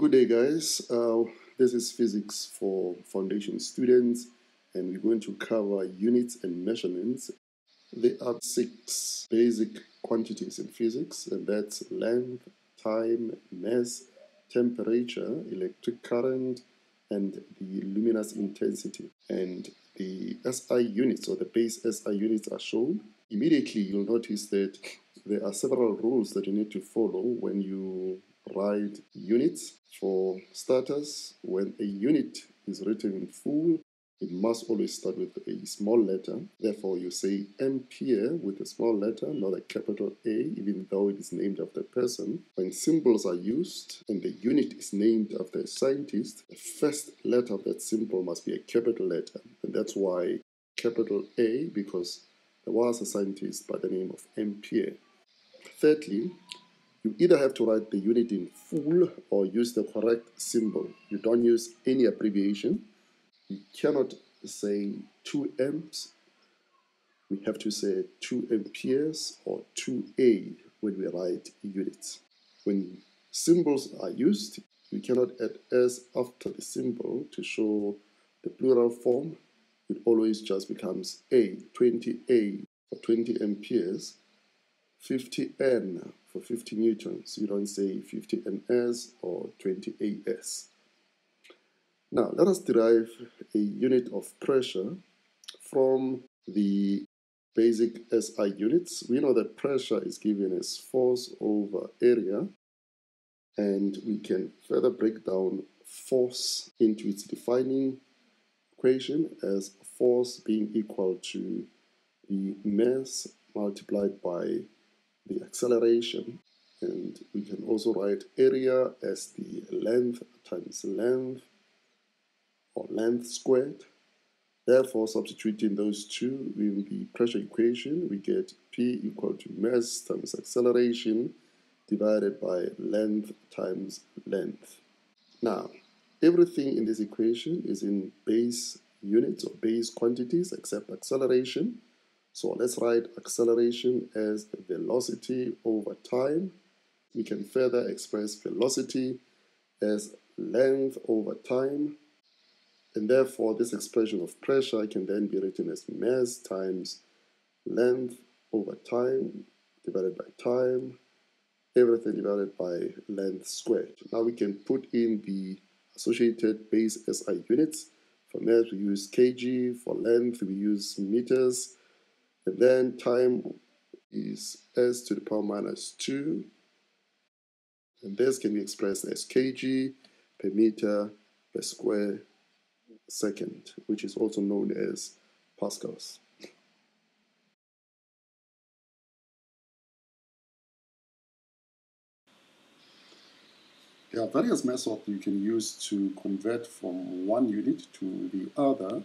Good day, guys. Uh, this is physics for foundation students, and we're going to cover units and measurements. There are six basic quantities in physics, and that's length, time, mass, temperature, electric current, and the luminous intensity. And the SI units or the base SI units are shown. Immediately, you'll notice that there are several rules that you need to follow when you write units. For starters, when a unit is written in full, it must always start with a small letter. Therefore, you say ampere with a small letter, not a capital A, even though it is named after a person. When symbols are used and the unit is named after a scientist, the first letter of that symbol must be a capital letter. And that's why capital A, because there was a scientist by the name of Ampere. Thirdly, you either have to write the unit in full or use the correct symbol. You don't use any abbreviation. You cannot say 2 amps. We have to say 2 amperes or 2A when we write units. When symbols are used, we cannot add S after the symbol to show the plural form. It always just becomes A, 20A for 20 amperes, 50N for 50 newtons. You don't say 50 ms or 20 as. Now, let us derive a unit of pressure from the basic SI units. We know that pressure is given as force over area, and we can further break down force into its defining equation as force being equal to the mass multiplied by the acceleration and we can also write area as the length times length or length squared. Therefore, substituting those two in the pressure equation, we get P equal to mass times acceleration divided by length times length. Now, everything in this equation is in base units or base quantities except acceleration. So let's write acceleration as velocity over time. We can further express velocity as length over time. And therefore, this expression of pressure can then be written as mass times length over time divided by time, everything divided by length squared. Now we can put in the associated base SI units. For mass, we use kg. For length, we use meters. And then time is s to the power minus 2. And this can be expressed as kg per meter per square second, which is also known as pascals. There are various methods you can use to convert from one unit to the other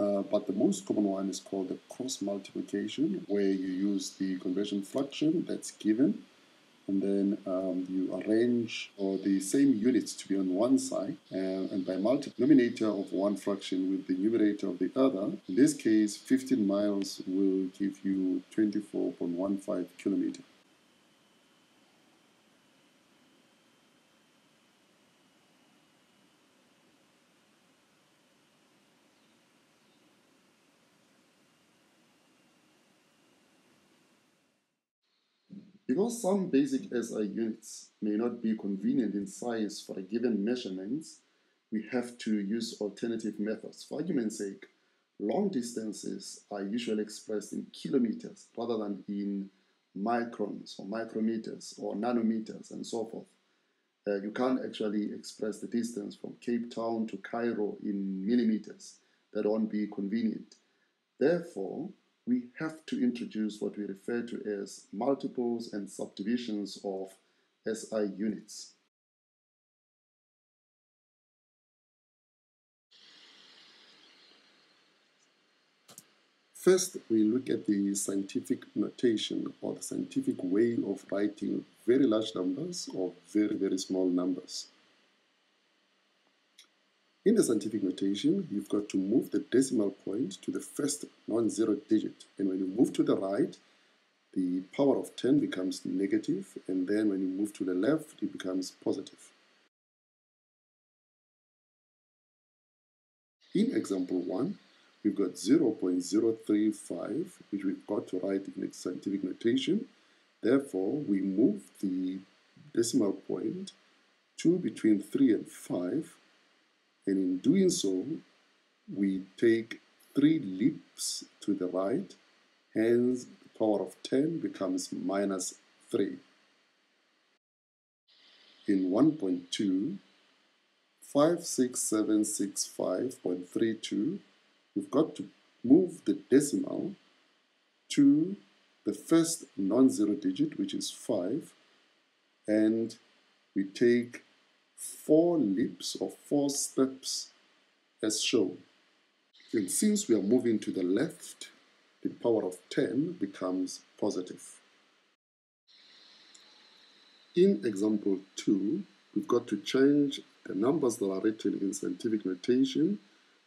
uh, but the most common one is called the cross multiplication, where you use the conversion fraction that's given, and then um, you arrange or the same units to be on one side, uh, and by multi-denominator of one fraction with the numerator of the other. In this case, 15 miles will give you 24.15 kilometers. Because some basic SI units may not be convenient in size for a given measurement, we have to use alternative methods. For argument's sake, long distances are usually expressed in kilometers rather than in microns or micrometers or nanometers and so forth. Uh, you can't actually express the distance from Cape Town to Cairo in millimeters. That won't be convenient. Therefore, we have to introduce what we refer to as multiples and subdivisions of SI units. First, we look at the scientific notation or the scientific way of writing very large numbers or very, very small numbers. In the scientific notation, you've got to move the decimal point to the first non-zero digit. And when you move to the right, the power of 10 becomes negative, and then when you move to the left, it becomes positive. In example 1, we've got 0 0.035, which we've got to write in its scientific notation. Therefore, we move the decimal point to between 3 and 5, and in doing so, we take 3 leaps to the right, hence the power of 10 becomes minus 3. In 1.2, 56765.32, we've got to move the decimal to the first non-zero digit, which is 5, and we take four leaps or four steps as shown. And since we are moving to the left, the power of 10 becomes positive. In example 2, we've got to change the numbers that are written in scientific notation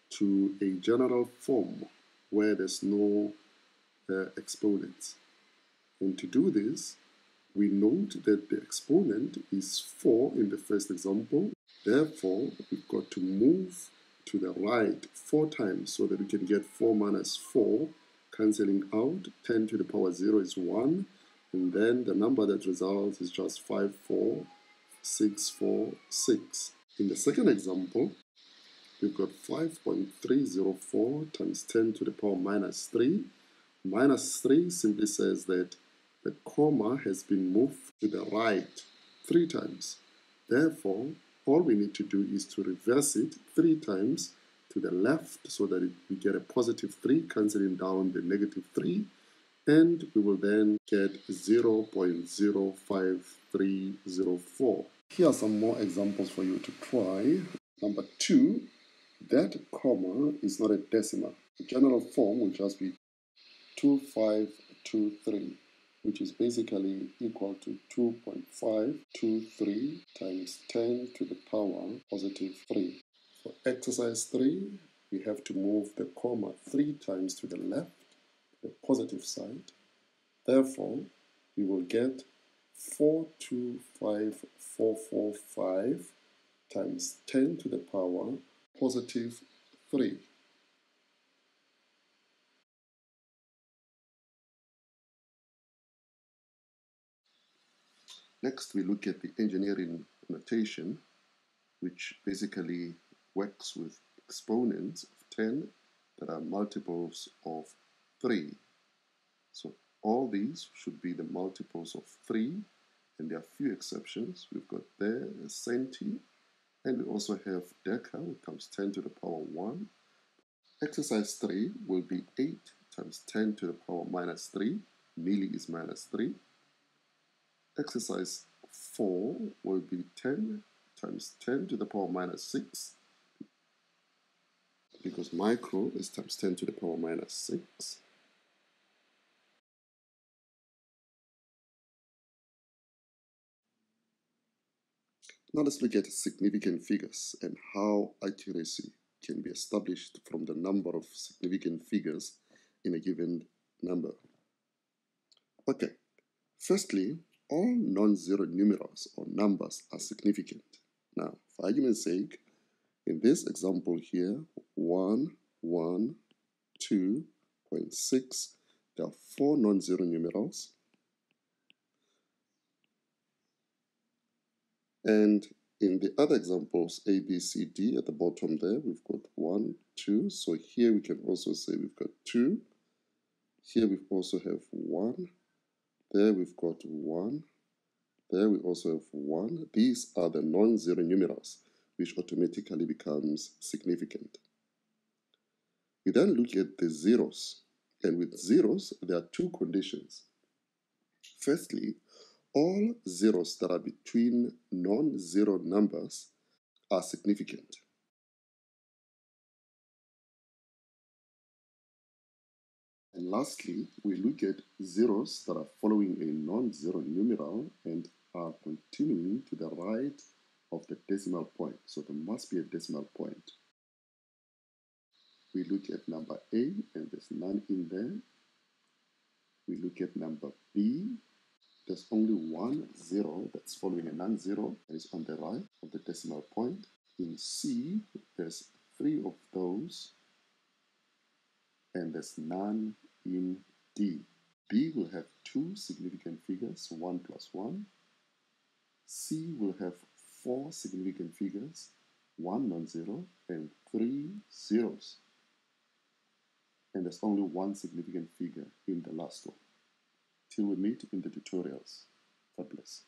to a general form where there's no uh, exponents. And to do this, we note that the exponent is 4 in the first example. Therefore, we've got to move to the right 4 times so that we can get 4 minus 4, cancelling out. 10 to the power 0 is 1. And then the number that results is just 5, 4, 6, 4, 6. In the second example, we've got 5.304 times 10 to the power minus 3. Minus 3 simply says that the comma has been moved to the right three times. Therefore, all we need to do is to reverse it three times to the left so that it, we get a positive 3, cancelling down the negative 3, and we will then get 0.05304. Here are some more examples for you to try. Number two, that comma is not a decimal. The general form will just be 2523, which is basically equal to 2.523 times 10 to the power positive 3. For exercise 3, we have to move the comma 3 times to the left, the positive side. Therefore, we will get 425445 times 10 to the power positive 3. Next, we look at the engineering notation, which basically works with exponents of 10 that are multiples of 3. So all these should be the multiples of 3, and there are few exceptions. We've got there a centi, and we also have deca, which comes 10 to the power 1. Exercise 3 will be 8 times 10 to the power minus 3. Milli is minus 3. Exercise 4 will be 10 times 10 to the power minus 6 because micro is times 10 to the power minus 6. Now let's look at significant figures and how accuracy can be established from the number of significant figures in a given number. Okay, firstly, all non-zero numerals or numbers are significant. Now, for argument's sake, in this example here, 1, 1, 2.6, there are four non-zero numerals And in the other examples, A, B, C, D, at the bottom there, we've got 1, 2. So here we can also say we've got 2. Here we also have 1. There we've got 1. There we also have 1. These are the non-zero numerals, which automatically becomes significant. We then look at the zeros. And with zeros, there are two conditions. Firstly, all zeros that are between non-zero numbers are significant. And lastly, we look at zeros that are following a non-zero numeral and are continuing to the right of the decimal point. So there must be a decimal point. We look at number A and there's none in there. We look at number B there's only one zero that's following a non-zero that is on the right of the decimal point. In C, there's three of those and there's none in D. B will have two significant figures, 1 plus 1. C will have four significant figures, 1 non-zero and 3 zeros. And there's only one significant figure in the last one. Till we meet in the tutorials. God bless.